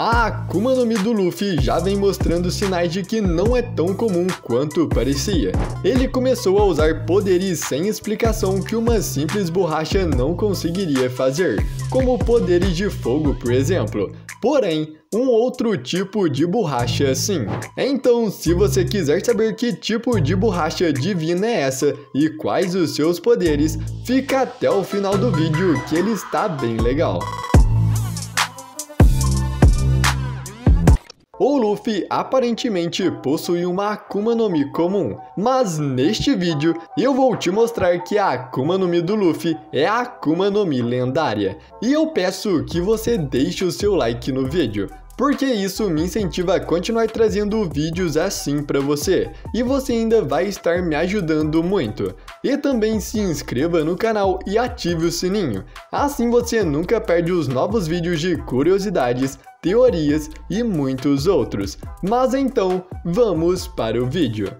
A Akuma no Mi do Luffy já vem mostrando sinais de que não é tão comum quanto parecia. Ele começou a usar poderes sem explicação que uma simples borracha não conseguiria fazer, como poderes de fogo, por exemplo. Porém, um outro tipo de borracha sim. Então, se você quiser saber que tipo de borracha divina é essa e quais os seus poderes, fica até o final do vídeo que ele está bem legal. O Luffy aparentemente possui uma Akuma no Mi comum, mas neste vídeo eu vou te mostrar que a Akuma no Mi do Luffy é a Akuma no Mi lendária. E eu peço que você deixe o seu like no vídeo, porque isso me incentiva a continuar trazendo vídeos assim para você, e você ainda vai estar me ajudando muito. E também se inscreva no canal e ative o sininho, assim você nunca perde os novos vídeos de curiosidades, teorias e muitos outros. Mas então, vamos para o vídeo.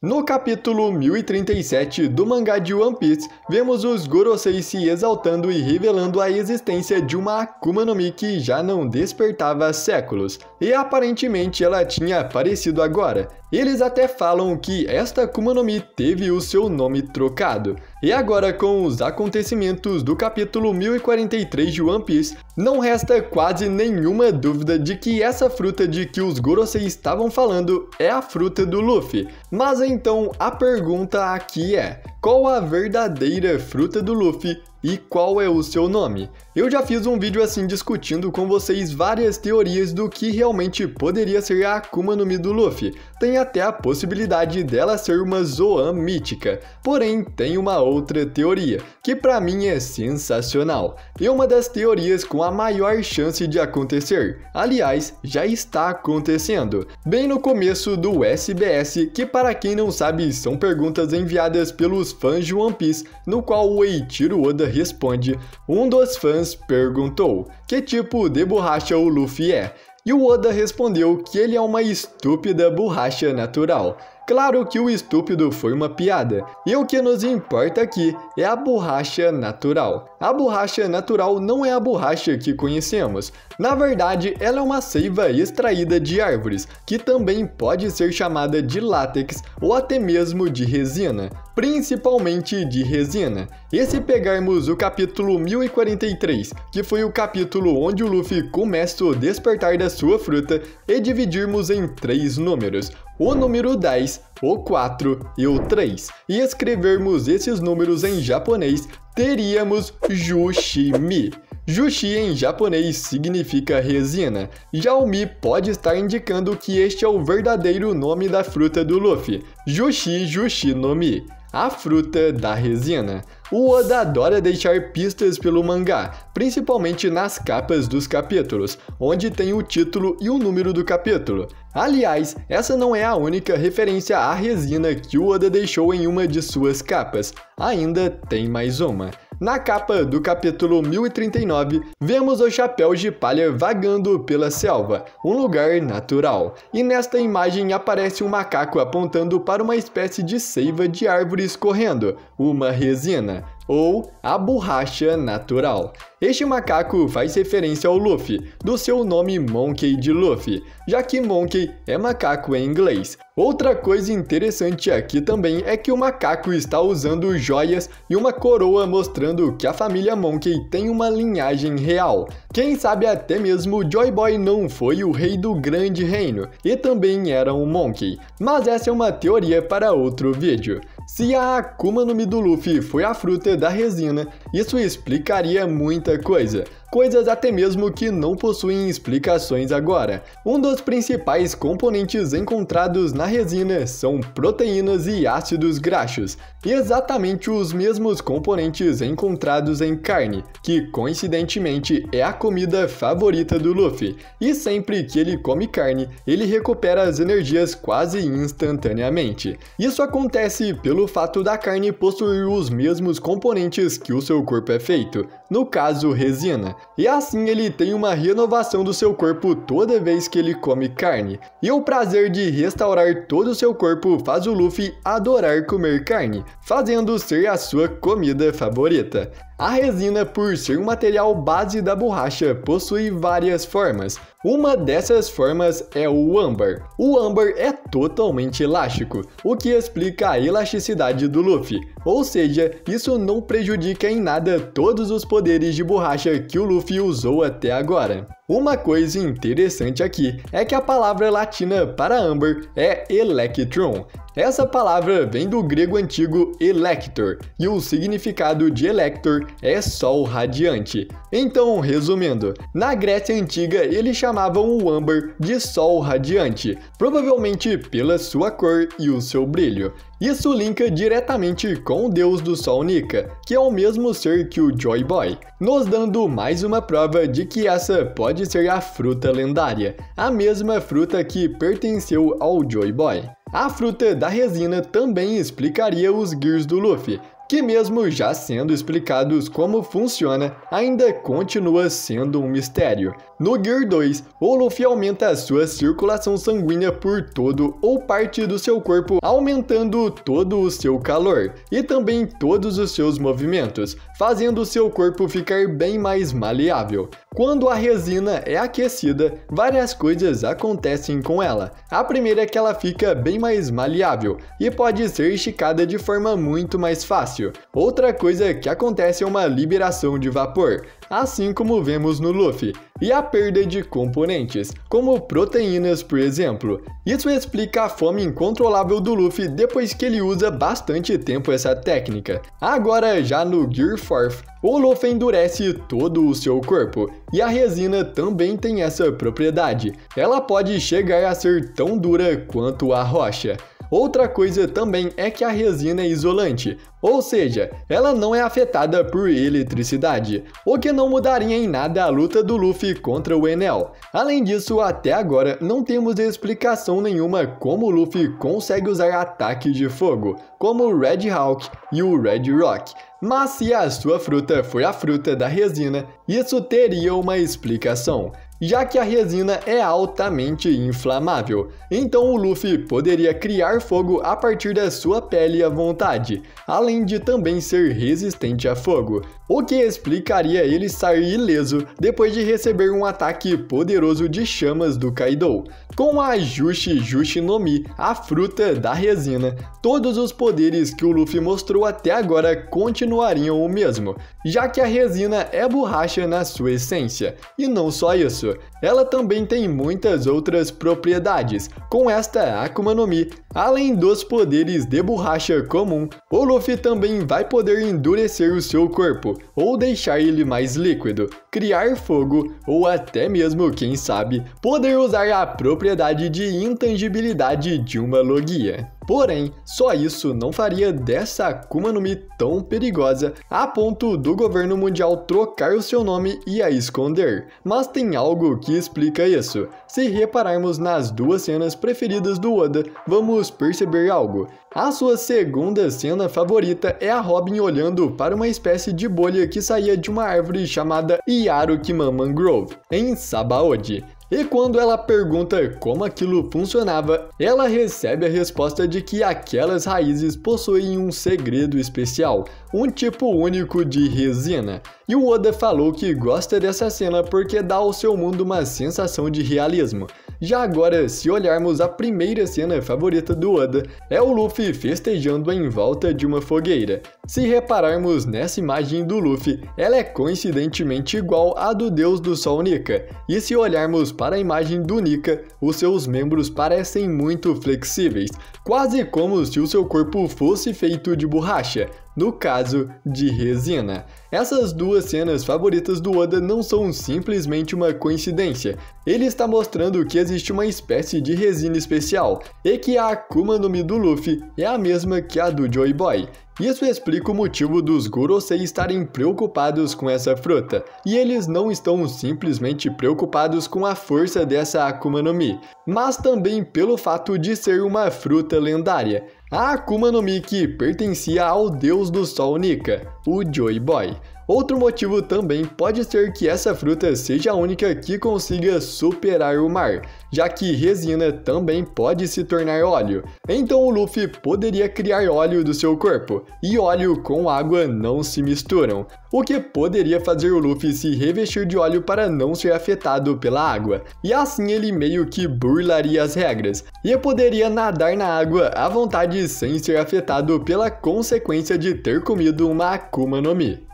No capítulo 1037 do mangá de One Piece, vemos os Gorosei se exaltando e revelando a existência de uma Akuma no Mi que já não despertava há séculos, e aparentemente ela tinha aparecido agora. Eles até falam que esta Akuma no Mi teve o seu nome trocado. E agora com os acontecimentos do capítulo 1043 de One Piece, não resta quase nenhuma dúvida de que essa fruta de que os Gorosei estavam falando é a fruta do Luffy. Mas então a pergunta aqui é: qual a verdadeira fruta do Luffy e qual é o seu nome? Eu já fiz um vídeo assim discutindo com vocês várias teorias do que realmente poderia ser a Akuma no Mi do Luffy. Tem até a possibilidade dela ser uma Zoan mítica. Porém, tem uma outra teoria, que para mim é sensacional. E uma das teorias com a maior chance de acontecer. Aliás, já está acontecendo. Bem no começo do SBS, que para quem não sabe são perguntas enviadas pelos fãs de One Piece, no qual o Eiichiro Oda responde, um dos fãs perguntou que tipo de borracha o Luffy é, e o Oda respondeu que ele é uma estúpida borracha natural. Claro que o estúpido foi uma piada, e o que nos importa aqui é a borracha natural. A borracha natural não é a borracha que conhecemos. Na verdade, ela é uma seiva extraída de árvores, que também pode ser chamada de látex ou até mesmo de resina, principalmente de resina. E se pegarmos o capítulo 1043, que foi o capítulo onde o Luffy começa o despertar da sua fruta, e dividirmos em três números, o número 10, o 4 e o 3, e escrevermos esses números em japonês, teríamos Jushimi. Jushi em japonês significa resina. Já o Mi pode estar indicando que este é o verdadeiro nome da fruta do Luffy, Jushi Jushi no Mi a fruta da resina. O Oda adora deixar pistas pelo mangá, principalmente nas capas dos capítulos, onde tem o título e o número do capítulo. Aliás, essa não é a única referência à resina que o Oda deixou em uma de suas capas, ainda tem mais uma. Na capa do capítulo 1039, vemos o chapéu de palha vagando pela selva, um lugar natural. E nesta imagem aparece um macaco apontando para uma espécie de seiva de árvores correndo, uma resina ou a borracha natural. Este macaco faz referência ao Luffy, do seu nome Monkey de Luffy, já que Monkey é macaco em inglês. Outra coisa interessante aqui também é que o macaco está usando joias e uma coroa mostrando que a família Monkey tem uma linhagem real. Quem sabe até mesmo Joy Boy não foi o rei do grande reino e também era um Monkey. Mas essa é uma teoria para outro vídeo. Se a Akuma no Mi do Luffy foi a fruta da resina, isso explicaria muita coisa coisas até mesmo que não possuem explicações agora. Um dos principais componentes encontrados na resina são proteínas e ácidos graxos, exatamente os mesmos componentes encontrados em carne, que coincidentemente é a comida favorita do Luffy, e sempre que ele come carne, ele recupera as energias quase instantaneamente. Isso acontece pelo fato da carne possuir os mesmos componentes que o seu corpo é feito, no caso resina, e assim ele tem uma renovação do seu corpo toda vez que ele come carne. E o prazer de restaurar todo o seu corpo faz o Luffy adorar comer carne, fazendo ser a sua comida favorita. A resina, por ser um material base da borracha, possui várias formas. Uma dessas formas é o âmbar. O âmbar é totalmente elástico, o que explica a elasticidade do Luffy. Ou seja, isso não prejudica em nada todos os poderes de borracha que o Luffy usou até agora. Uma coisa interessante aqui é que a palavra latina para âmbar é electron. Essa palavra vem do grego antigo elector, e o significado de elector é sol radiante. Então, resumindo, na Grécia Antiga eles chamavam o âmbar de sol radiante, provavelmente pela sua cor e o seu brilho. Isso linka diretamente com o deus do sol Nika, que é o mesmo ser que o Joy Boy, nos dando mais uma prova de que essa pode ser a fruta lendária, a mesma fruta que pertenceu ao Joy Boy. A fruta da resina também explicaria os Gears do Luffy, que mesmo já sendo explicados como funciona, ainda continua sendo um mistério. No Gear 2, o Luffy aumenta a sua circulação sanguínea por todo ou parte do seu corpo, aumentando todo o seu calor e também todos os seus movimentos, fazendo seu corpo ficar bem mais maleável. Quando a resina é aquecida, várias coisas acontecem com ela. A primeira é que ela fica bem mais maleável e pode ser esticada de forma muito mais fácil fácil. Outra coisa que acontece é uma liberação de vapor, assim como vemos no Luffy, e a perda de componentes, como proteínas, por exemplo. Isso explica a fome incontrolável do Luffy depois que ele usa bastante tempo essa técnica. Agora, já no Gear 4, o Luffy endurece todo o seu corpo, e a resina também tem essa propriedade. Ela pode chegar a ser tão dura quanto a rocha. Outra coisa também é que a resina é isolante, ou seja, ela não é afetada por eletricidade, o que não mudaria em nada a luta do Luffy contra o Enel. Além disso, até agora não temos explicação nenhuma como o Luffy consegue usar ataques de fogo, como o Red Hawk e o Red Rock. Mas se a sua fruta foi a fruta da resina, isso teria uma explicação já que a resina é altamente inflamável. Então o Luffy poderia criar fogo a partir da sua pele à vontade, além de também ser resistente a fogo, o que explicaria ele sair ileso depois de receber um ataque poderoso de chamas do Kaido. Com a Jushi Jushi no Mi, a fruta da resina, todos os poderes que o Luffy mostrou até agora continuariam o mesmo, já que a resina é borracha na sua essência. E não só isso, ela também tem muitas outras propriedades. Com esta Akuma no Mi, além dos poderes de borracha comum, o Luffy também vai poder endurecer o seu corpo, ou deixar ele mais líquido, criar fogo, ou até mesmo, quem sabe, poder usar a propriedade de intangibilidade de uma Logia. Porém, só isso não faria dessa Akuma no Mi tão perigosa a ponto do governo mundial trocar o seu nome e a esconder. Mas tem algo que explica isso. Se repararmos nas duas cenas preferidas do Oda, vamos perceber algo. A sua segunda cena favorita é a Robin olhando para uma espécie de bolha que saía de uma árvore chamada Yarukiman Mangrove, em Sabaody. E quando ela pergunta como aquilo funcionava, ela recebe a resposta de que aquelas raízes possuem um segredo especial, um tipo único de resina. E o Oda falou que gosta dessa cena porque dá ao seu mundo uma sensação de realismo. Já agora, se olharmos a primeira cena favorita do Oda, é o Luffy festejando em volta de uma fogueira. Se repararmos nessa imagem do Luffy, ela é coincidentemente igual à do deus do sol Nika. E se olharmos para a imagem do Nika, os seus membros parecem muito flexíveis, quase como se o seu corpo fosse feito de borracha, no caso de resina. Essas duas cenas favoritas do Oda não são simplesmente uma coincidência. Ele está mostrando que existe uma espécie de resina especial e que a Akuma no Mi do Luffy é a mesma que a do Joy Boy. Isso explica o motivo dos Gorosei estarem preocupados com essa fruta, e eles não estão simplesmente preocupados com a força dessa Akuma no Mi, mas também pelo fato de ser uma fruta lendária. A Akuma no Mi que pertencia ao deus do sol Nika, o Joy Boy. Outro motivo também pode ser que essa fruta seja a única que consiga superar o mar, já que resina também pode se tornar óleo. Então o Luffy poderia criar óleo do seu corpo, e óleo com água não se misturam, o que poderia fazer o Luffy se revestir de óleo para não ser afetado pela água. E assim ele meio que burlaria as regras, e poderia nadar na água à vontade sem ser afetado pela consequência de ter comido uma Akuma no Mi.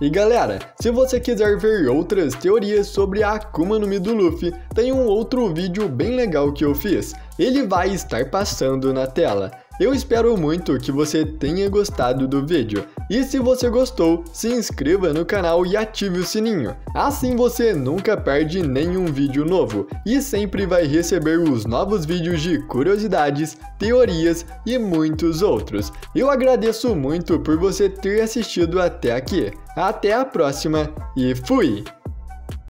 E galera, se você quiser ver outras teorias sobre a Akuma no Mi do Luffy, tem um outro vídeo bem legal que eu fiz. Ele vai estar passando na tela. Eu espero muito que você tenha gostado do vídeo. E se você gostou, se inscreva no canal e ative o sininho. Assim você nunca perde nenhum vídeo novo e sempre vai receber os novos vídeos de curiosidades, teorias e muitos outros. Eu agradeço muito por você ter assistido até aqui. Até a próxima e fui!